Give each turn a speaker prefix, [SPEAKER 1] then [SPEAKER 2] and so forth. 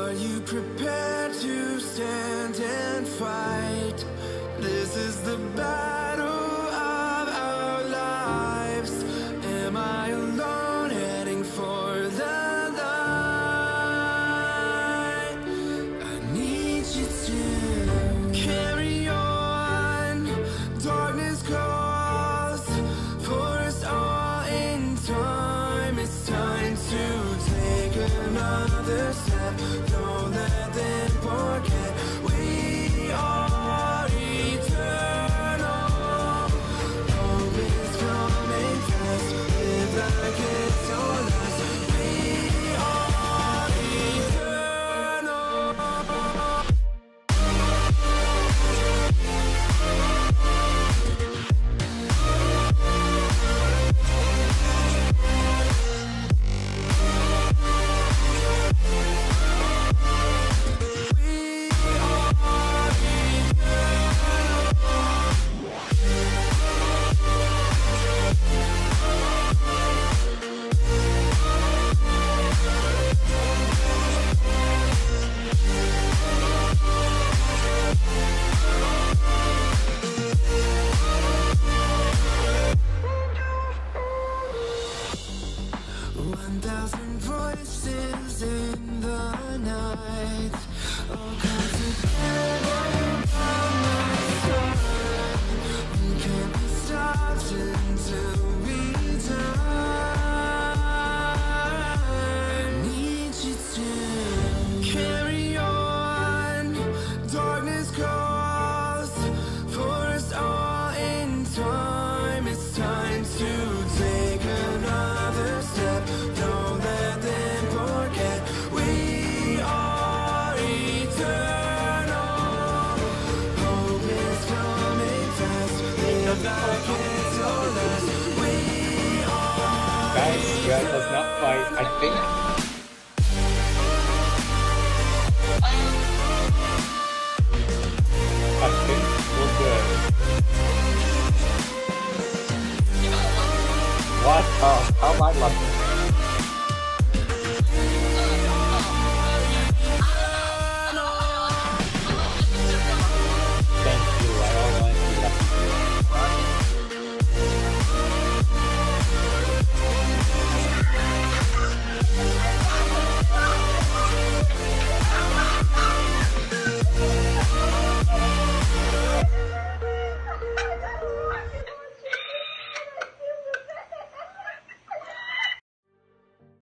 [SPEAKER 1] Are you prepared to stand and fight? The night, oh,
[SPEAKER 2] Brad does not fight. I think. I think we're good. What? Oh, how am I lucky?